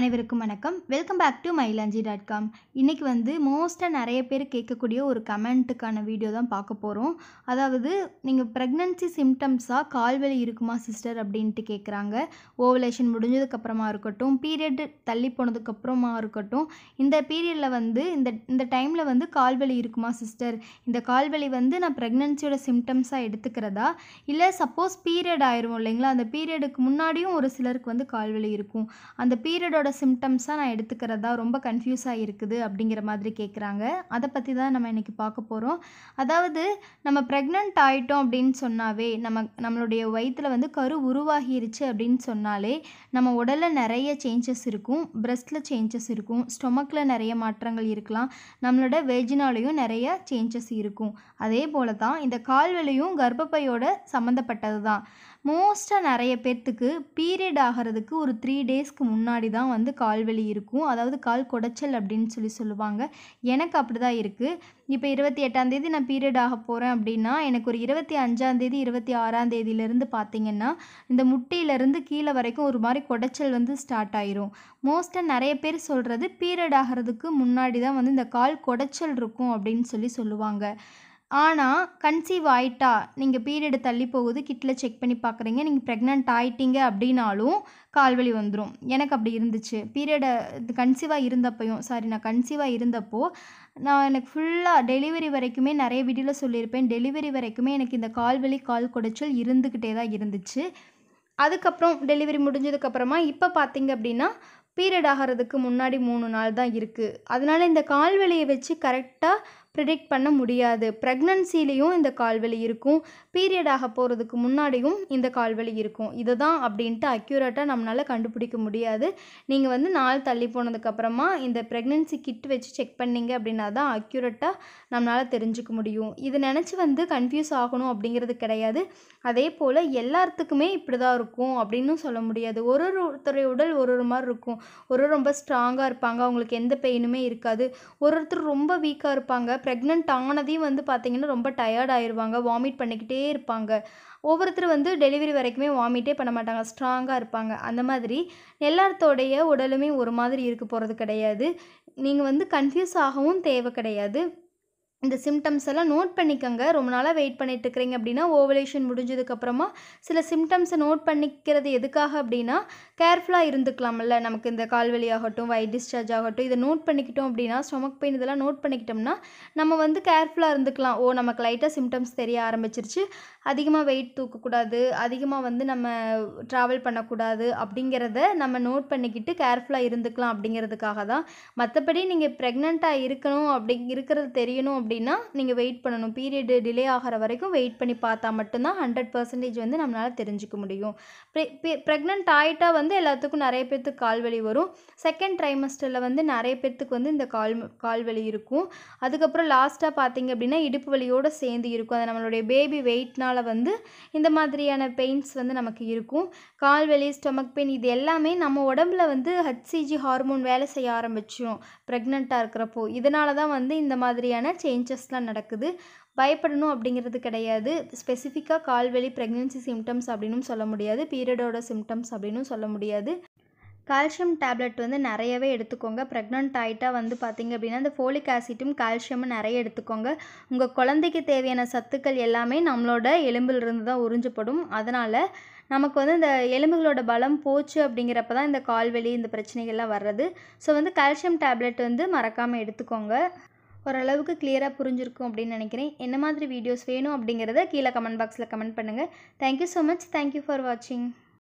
அனைவருக்கும் வணக்கம். Welcome back to Mylanchi dot com இன்றைக்கி வந்து மோஸ்ட்டாக நிறைய பேர் கேட்கக்கூடிய ஒரு கமெண்ட்டுக்கான வீடியோ தான் பார்க்க போகிறோம் அதாவது நீங்கள் ப்ரெக்னன்சி சிம்டம்ஸாக கால்வலி இருக்குமா சிஸ்டர் அப்படின்ட்டு கேட்குறாங்க ஓவலேஷன் முடிஞ்சதுக்கப்புறமா இருக்கட்டும் பீரியட் தள்ளி போனதுக்கப்புறமா இருக்கட்டும் இந்த பீரியடில் வந்து இந்த இந்த டைமில் வந்து கால்வலி இருக்குமா சிஸ்டர் இந்த கால்வலி வந்து நான் ப்ரெக்னன்சியோட சிம்டம்ஸாக எடுத்துக்கிறதா? இல்லை சப்போஸ் பீரியட் ஆயிரும் இல்லைங்களா? அந்த பீரியடுக்கு முன்னாடியும் ஒரு சிலருக்கு வந்து கால்வலி இருக்கும். அந்த பீரியடோட சிம்டம்ஸாக நான் எடுத்துக்கிறதா ரொம்ப கன்ஃபியூஸாக இருக்குது அப்படிங்கிற மாதிரி கேட்குறாங்க அதை பற்றி தான் நம்ம இன்றைக்கி பார்க்க போகிறோம் அதாவது நம்ம ப்ரெக்னென்ட் ஆகிட்டோம் அப்படின்னு சொன்னாவே நம்ம நம்மளுடைய வயிற்றில் வந்து கரு உருவாகிருச்சு அப்படின்னு சொன்னாலே நம்ம உடலில் நிறைய சேஞ்சஸ் இருக்கும். பிரஸ்ட்டில் சேஞ்சஸ் இருக்கும். ஸ்டொமக்கில் நிறைய மாற்றங்கள் இருக்கலாம். நம்மளோட வெஜினாலையும் நிறைய சேஞ்சஸ் இருக்கும். அதே போல தான் இந்த கால்வெளியும் கர்ப்பப்பையோட சம்மந்தப்பட்டது தான். மோஸ்ட்டாக நிறைய பேர்த்துக்கு பீரியட் ஆகிறதுக்கு ஒரு த்ரீ டேஸ்க்கு முன்னாடி தான் வந்து கால் வலி இருக்கும். அதாவது கால் குடைச்சல் அப்படின்னு சொல்லி சொல்லுவாங்க. எனக்கு அப்படி தான் இருக்குது இப்போ இருபத்தி எட்டாந்தேதி நான் பீரியட் ஆக போகிறேன் அப்படின்னா எனக்கு ஒரு இருபத்தி அஞ்சாந்தேதி இருபத்தி ஆறாந்தேதியிலேருந்து பார்த்தீங்கன்னா இந்த முட்டையிலேருந்து கீழே வரைக்கும் ஒரு மாதிரி குடைச்சல் வந்து ஸ்டார்ட் ஆயிரும். மோஸ்ட்டாக நிறைய பேர் சொல்கிறது பீரியட் ஆகிறதுக்கு முன்னாடி தான் வந்து இந்த கால் குடைச்சல் இருக்கும் அப்படின்னு சொல்லி சொல்லுவாங்க. ஆனால் கன்சீவ் ஆயிட்டா நீங்கள் பீரியடு தள்ளி போகுது கிட்டில் செக் பண்ணி பார்க்குறீங்க நீங்கள் ப்ரெக்னென்ட் ஆயிட்டீங்க அப்படின்னாலும் கால்வலி வந்துடும் எனக்கு அப்படி இருந்துச்சு. பீரியடை கன்சீவாக இருந்தப்பையும் சாரி நான் கன்சீவாக இருந்தப்போ நான் எனக்கு ஃபுல்லாக டெலிவரி வரைக்குமே நிறைய வீடியோவில் சொல்லியிருப்பேன். டெலிவரி வரைக்குமே எனக்கு இந்த கால்வலி கால் குடைச்சல் இருந்துக்கிட்டே தான் இருந்துச்சு. அதுக்கப்புறம் டெலிவரி முடிஞ்சதுக்கப்புறமா இப்போ பார்த்தீங்க அப்படின்னா பீரியட் ஆகிறதுக்கு முன்னாடி மூணு நாள் தான் இருக்குது அதனால் இந்த கால்வலியை வச்சு கரெக்டாக ப்ரிடிக்ட் பண்ண முடியாது. ப்ரெக்னன்சிலையும் இந்த கால்வலி இருக்கும். பீரியட் ஆக போகிறதுக்கு முன்னாடியும் இந்த கால்வலி இருக்கும். இதுதான் அப்படின்ட்டு அக்யூரேட்டாக நம்மளால் கண்டுபிடிக்க முடியாது. நீங்கள் வந்து நாள் தள்ளி போனதுக்கப்புறமா இந்த ப்ரெக்னன்சி கிட் வச்சு செக் பண்ணிங்க அப்படின்னா தான் அக்யூரேட்டாக நம்மளால் தெரிஞ்சுக்க முடியும். இது நினச்சி வந்து கன்ஃபியூஸ் ஆகணும் அப்படிங்கிறது கிடையாது. அதே போல் எல்லாத்துக்குமே இப்படி தான் இருக்கும் அப்படின்னு சொல்ல முடியாது. ஒரு ஒரு ஒருத்தருடைய உடல் ஒரு ஒரு மாதிரி இருக்கும். ஒரு ரொம்ப ஸ்ட்ராங்காக இருப்பாங்க. அவங்களுக்கு எந்த பெயினுமே இருக்காது. ஒரு ஒருத்தர் ரொம்ப வீக்காக இருப்பாங்க. ப்ரெக்னென்ட் ஆனதையும் வந்து பார்த்திங்கன்னா ரொம்ப டயர்ட் ஆயிடுவாங்க வாமிட் பண்ணிக்கிட்டே இருப்பாங்க. ஒவ்வொருத்தர் வந்து டெலிவரி வரைக்குமே வாமிட்டே பண்ண மாட்டாங்க ஸ்ட்ராங்காக இருப்பாங்க. அந்த மாதிரி எல்லாத்தோடைய உடலுமே ஒரு மாதிரி இருக்க போகிறது கிடையாது. நீங்கள் வந்து கன்ஃபியூஸ் ஆகவும் தேவை கிடையாது. இந்த சிம்டம்ஸ் எல்லாம் நோட் பண்ணிக்கோங்க. ரொம்ப நாளாக வெயிட் பண்ணிட்டு இருக்கிறீங்க அப்படின்னா ஓவலேஷன் முடிஞ்சதுக்கப்புறமா சில சிம்டம்ஸை நோட் பண்ணிக்கிறது எதுக்காக அப்படின்னா கேர்ஃபுல்லாக இருந்துக்கலாம்ல. நமக்கு இந்த கால்வெளி ஆகட்டும் வயிட் டிஸ்சார்ஜ் ஆகட்டும் இதை நோட் பண்ணிக்கிட்டோம் அப்படின்னா ஸ்டொமக் பெயின் இதெல்லாம் நோட் பண்ணிக்கிட்டோம்னா நம்ம வந்து கேர்ஃபுல்லாக இருந்துக்கலாம். ஓ நமக்கு லைட்டாக சிம்டம்ஸ் தெரிய ஆரம்பிச்சிருச்சு. அதிகமாக வெயிட் தூக்கக்கூடாது. அதிகமாக வந்து நம்ம ட்ராவல் பண்ணக்கூடாது அப்படிங்கிறத நம்ம நோட் பண்ணிக்கிட்டு கேர்ஃபுல்லாக இருந்துக்கலாம் அப்படிங்கிறதுக்காக தான். மற்றபடி நீங்கள் ப்ரெக்னெண்ட்டாக இருக்கணும் அப்படி இருக்கிறது தெரியணும் அப்படின்னா நீங்கள் வெயிட் பண்ணணும். பீரியடு டிலே ஆகிற வரைக்கும் வெயிட் பண்ணி பார்த்தா மட்டும்தான் ஹண்ட்ரட் பர்சன்டேஜ் வந்து நம்மளால் தெரிஞ்சுக்க முடியும். ப்ரெக்னென்ட் ஆகிட்டா வந்து எல்லாத்துக்கும் நிறைய பேர்த்துக்கு கால்வலி வரும். செகண்ட் ட்ரைமஸ்டரில் வந்து நிறைய பேர்த்துக்கு வந்து இந்த கால் கால்வலி இருக்கும். அதுக்கப்புறம் லாஸ்ட்டாக பார்த்தீங்க அப்படின்னா இடுப்பு வலியோடு சேர்ந்து இருக்கும். அது நம்மளுடைய பேபி வெயிட்னால் வந்து இந்த மாதிரியான பெயின்ஸ் வந்து நமக்கு இருக்கும். கால்வலி ஸ்டொமக் பெயின் இது எல்லாமே நம்ம உடம்புல வந்து ஹச்சிஜி ஹார்மோன் வேலை செய்ய ஆரம்பிச்சிடும் ப்ரெக்னெண்ட்டாக இருக்கிறப்போ. இதனால தான் வந்து இந்த மாதிரியான சேஞ்ச் சேஞ்சஸ்லாம் நடக்குது. பயப்படணும் அப்படிங்கிறது கிடையாது. ஸ்பெசிஃபிக்காக கால்வெளி ப்ரெக்னென்சி சிம்டம்ஸ் அப்படின்னும் சொல்ல முடியாது. பீரியடோட சிம்டம்ஸ் அப்படின்னும் சொல்ல முடியாது. கால்சியம் டேப்லெட் வந்து நிறையவே எடுத்துக்கோங்க. ப்ரெக்னென்ட் ஆகிட்டா வந்து பார்த்திங்க அப்படின்னா இந்த ஃபோலிக் ஆசிட்டும் கால்சியமும் நிறைய எடுத்துக்கோங்க. உங்கள் குழந்தைக்கு தேவையான சத்துக்கள் எல்லாமே நம்மளோட எலும்பிலிருந்து தான் உறிஞ்சப்படும். அதனால் நமக்கு வந்து இந்த எலும்புகளோட பலம் போச்சு அப்படிங்கிறப்ப தான் இந்த கால்வெளி இந்த பிரச்சனைகள்லாம் வர்றது. ஸோ வந்து கால்சியம் டேப்லெட் வந்து மறக்காமல் எடுத்துக்கோங்க. ஓரளவுக்கு கிளியராக புரிஞ்சிருக்கும் அப்படின்னு நினைக்கிறேன். என்ன மாதிரி வீடியோஸ் வேணும் அப்படிங்கிறத கீழே கமெண்ட் பாக்ஸில் கமெண்ட் பண்ணுங்கள் thank you so much thank you for வாட்சிங்